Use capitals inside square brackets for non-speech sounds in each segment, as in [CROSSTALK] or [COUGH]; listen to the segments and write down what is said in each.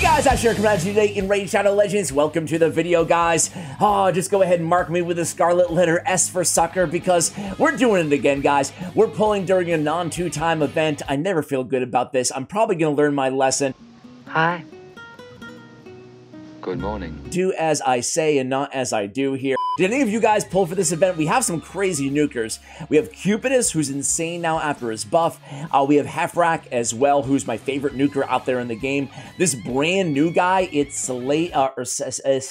guys, Ash here coming at you today in Raid Shadow Legends. Welcome to the video, guys. Oh, just go ahead and mark me with the scarlet letter S for sucker because we're doing it again, guys. We're pulling during a non-two-time event. I never feel good about this. I'm probably going to learn my lesson. Hi. Good morning. Do as I say and not as I do here. Did any of you guys pull for this event? We have some crazy nukers. We have Cupidus, who's insane now after his buff. Uh, we have Hephraak as well, who's my favorite nuker out there in the game. This brand new guy, it's late uh, or Staltus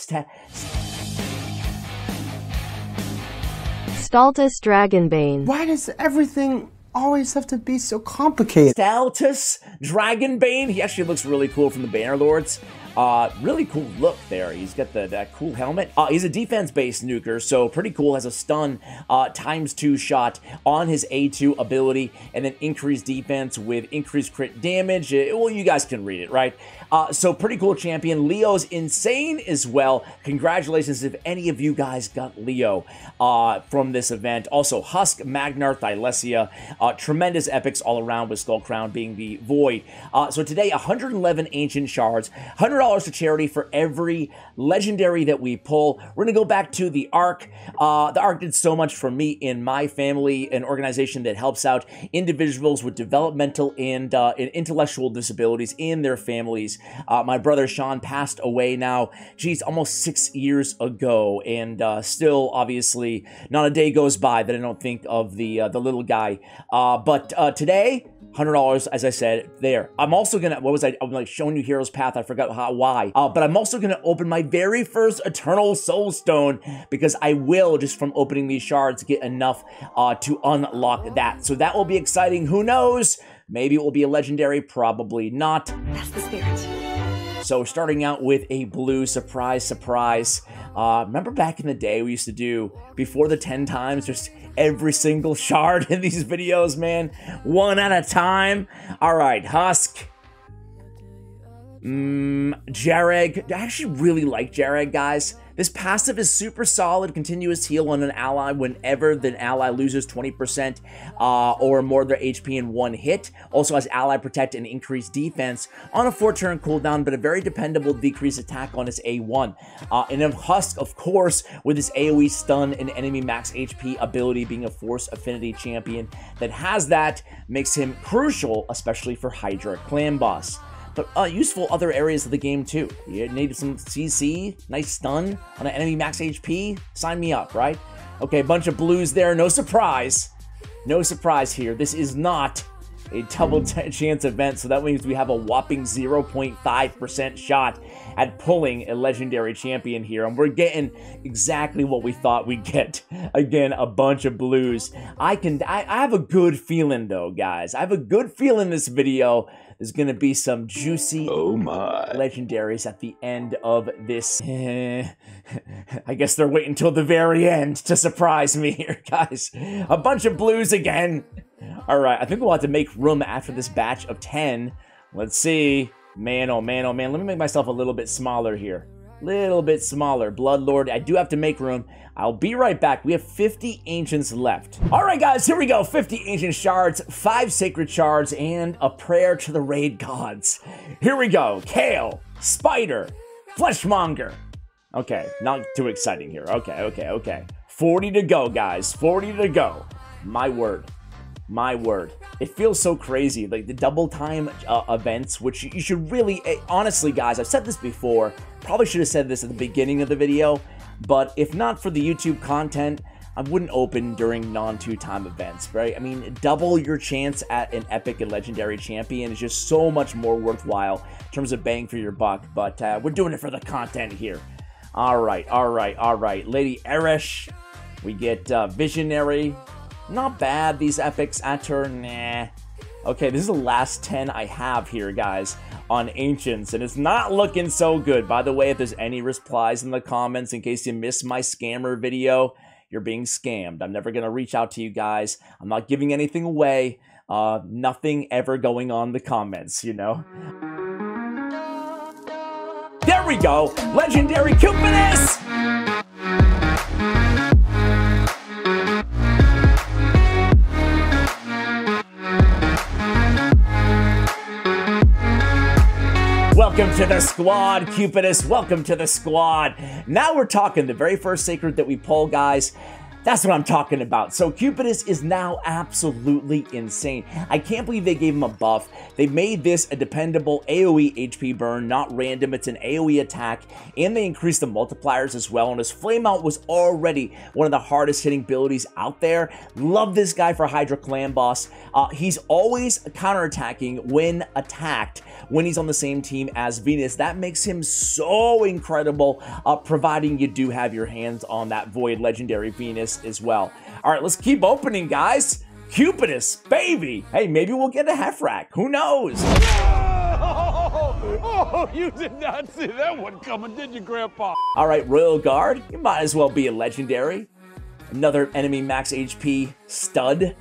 Dragonbane. Why does everything always have to be so complicated? Staltus Dragonbane. He actually looks really cool from the Banner Lords. Uh, really cool look there. He's got the that cool helmet. Uh, he's a defense-based nuker, so pretty cool. Has a stun uh, times two shot on his A2 ability, and then increased defense with increased crit damage. Uh, well, you guys can read it, right? Uh, so pretty cool champion. Leo's insane as well. Congratulations if any of you guys got Leo uh, from this event. Also, Husk, Magnarr, Thylessia. Uh, tremendous epics all around with Skullcrown being the Void. So today, 111 Ancient Shards. 100 $100 to charity for every legendary that we pull. We're going to go back to the ARC. Uh, the ARC did so much for me in my family, an organization that helps out individuals with developmental and, uh, and intellectual disabilities in their families. Uh, my brother Sean passed away now, geez, almost six years ago, and uh, still, obviously, not a day goes by that I don't think of the, uh, the little guy. Uh, but today, hundred dollars, as I said, there. I'm also gonna. What was I? I'm like showing you Hero's Path. I forgot how why. Uh, but I'm also gonna open my very first Eternal Soul Stone because I will just from opening these shards get enough uh, to unlock that. So that will be exciting. Who knows? Maybe it will be a legendary. Probably not. That's the spirit. So starting out with a blue surprise, surprise. Uh, remember back in the day we used to do before the 10 times just every single shard [LAUGHS] in these videos, man. One at a time. All right, Husk. Mmm, Jareg. I actually really like Jareg, guys. This passive is super solid, continuous heal on an ally whenever the ally loses 20% uh, or more of their HP in one hit. Also has ally protect and increased defense on a 4-turn cooldown, but a very dependable decreased attack on his A1. Uh, and then Husk, of course, with his AoE stun and enemy max HP ability being a Force Affinity champion that has that, makes him crucial, especially for Hydra Clan Boss uh, useful other areas of the game too. You need some CC, nice stun on an enemy max HP, sign me up, right? Okay, bunch of blues there, no surprise. No surprise here. This is not a double hmm. chance event, so that means we have a whopping 0.5% shot at pulling a legendary champion here, and we're getting exactly what we thought we'd get. [LAUGHS] Again, a bunch of blues. I can, I, I have a good feeling though, guys. I have a good feeling this video there's going to be some juicy oh my. legendaries at the end of this. [LAUGHS] I guess they're waiting till the very end to surprise me here, [LAUGHS] guys. A bunch of blues again. All right, I think we'll have to make room after this batch of 10. Let's see. Man, oh man, oh man. Let me make myself a little bit smaller here. Little bit smaller. Bloodlord, I do have to make room. I'll be right back. We have 50 Ancients left. All right, guys, here we go. 50 Ancient Shards, 5 Sacred Shards, and a prayer to the Raid Gods. Here we go. Kael, Spider, Fleshmonger. Okay, not too exciting here. Okay, okay, okay. 40 to go, guys. 40 to go. My word. My word. It feels so crazy. Like the double time uh, events, which you should really, eh, honestly, guys, I've said this before. Probably should have said this at the beginning of the video. But if not for the YouTube content, I wouldn't open during non-two-time events, right? I mean, double your chance at an epic and legendary champion is just so much more worthwhile in terms of bang for your buck, but uh, we're doing it for the content here. All right, all right, all right. Lady Erish, we get uh, Visionary. Not bad, these epics. Atur, nah. Okay, this is the last 10 I have here, guys on Ancients, and it's not looking so good. By the way, if there's any replies in the comments in case you missed my scammer video, you're being scammed. I'm never going to reach out to you guys. I'm not giving anything away. Uh, nothing ever going on the comments, you know? There we go! Legendary Cupidus! Welcome to the squad, Cupidus. Welcome to the squad. Now we're talking the very first secret that we pull, guys. That's what I'm talking about. So Cupidus is now absolutely insane. I can't believe they gave him a buff. They made this a dependable AoE HP burn, not random. It's an AoE attack, and they increased the multipliers as well. And his Flameout was already one of the hardest hitting abilities out there. Love this guy for Hydra Clan Boss. Uh, he's always counterattacking when attacked when he's on the same team as Venus. That makes him so incredible, uh, providing you do have your hands on that Void Legendary Venus as well. All right, let's keep opening, guys. Cupidus, baby. Hey, maybe we'll get a Hephraak. Who knows? Oh, [LAUGHS] you did not see that one coming, did you, Grandpa? All right, Royal Guard, you might as well be a legendary. Another enemy max HP stud.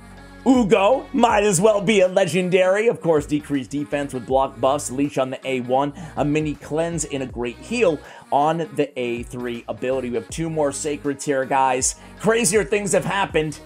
Uugo might as well be a legendary. Of course, decreased defense with block buffs, leash on the A1, a mini cleanse, and a great heal on the A3 ability. We have two more sacreds here, guys. Crazier things have happened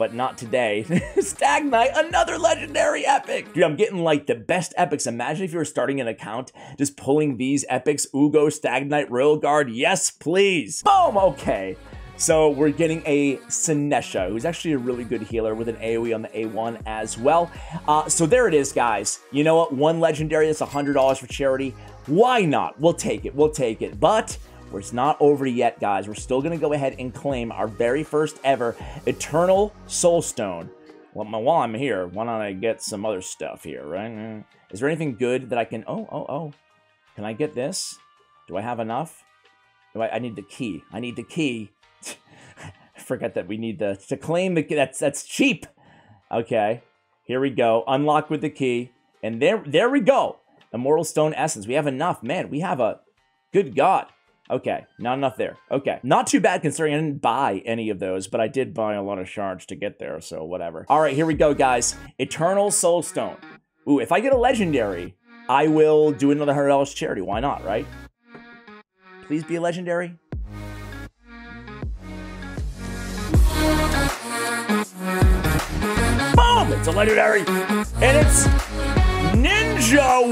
but not today. [LAUGHS] Stag Knight, another legendary epic. Dude, I'm getting like the best epics. Imagine if you were starting an account, just pulling these epics, Uugo, Stag Knight, Royal Guard. Yes, please. Boom, okay. So we're getting a Sinesha, who's actually a really good healer with an AoE on the A1 as well. Uh, so there it is, guys. You know what? One legendary that's $100 for charity. Why not? We'll take it. We'll take it. But it's not over yet, guys. We're still going to go ahead and claim our very first ever Eternal Soulstone. Well, while I'm here, why don't I get some other stuff here, right? Is there anything good that I can... Oh, oh, oh. Can I get this? Do I have enough? Do I, I need the key. I need the key. Forget that we need the... To claim the... That's, that's cheap. Okay. Here we go. Unlock with the key. And there, there we go. Immortal Stone Essence. We have enough. Man, we have a... Good God. Okay, not enough there. Okay, not too bad considering I didn't buy any of those, but I did buy a lot of shards to get there, so whatever. All right, here we go, guys. Eternal Soulstone. Ooh, if I get a legendary, I will do another $100 charity. Why not, right? Please be a legendary. It's a legendary, and it's Ninja.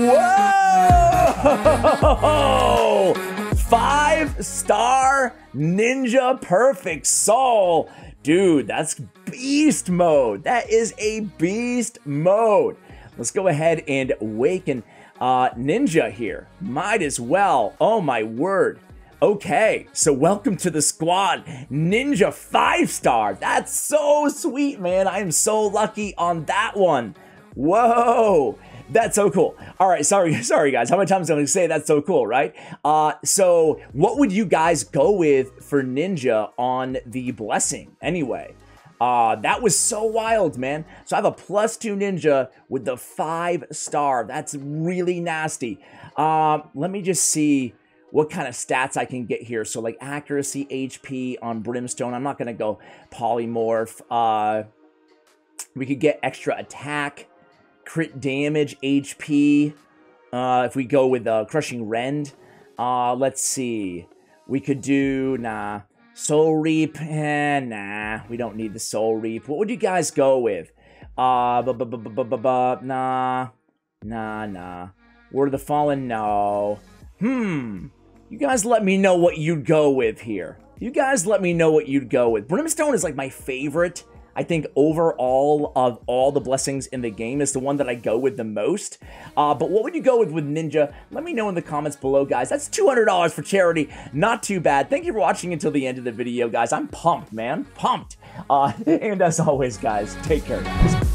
Whoa! [LAUGHS] Five star Ninja Perfect Soul. Dude, that's beast mode. That is a beast mode. Let's go ahead and awaken uh, Ninja here. Might as well. Oh my word. Okay, so welcome to the squad. Ninja 5 star. That's so sweet, man. I am so lucky on that one. Whoa. That's so cool. All right, sorry, [LAUGHS] sorry guys. How many times am I gonna say that's so cool, right? Uh, so what would you guys go with for Ninja on the Blessing anyway? Uh, that was so wild, man. So I have a plus two ninja with the five star. That's really nasty. Um, let me just see what kind of stats I can get here. So like accuracy, HP on Brimstone. I'm not going to go polymorph. Uh, we could get extra attack, crit damage, HP. Uh, if we go with uh, Crushing Rend. Uh, let's see. We could do, nah. Soul Reap, eh, nah. We don't need the Soul Reap. What would you guys go with? Uh, bu- bu- bu- bu- bu- bu- bu- nah. Nah, nah. Word of the Fallen, no. Hmm. You guys let me know what you'd go with here. You guys let me know what you'd go with. Brimstone is like my favorite. I think overall of all the blessings in the game is the one that I go with the most. Uh, but what would you go with with Ninja? Let me know in the comments below, guys. That's $200 for charity. Not too bad. Thank you for watching until the end of the video, guys. I'm pumped, man. Pumped. Uh, [LAUGHS] and as always, guys, take care, guys.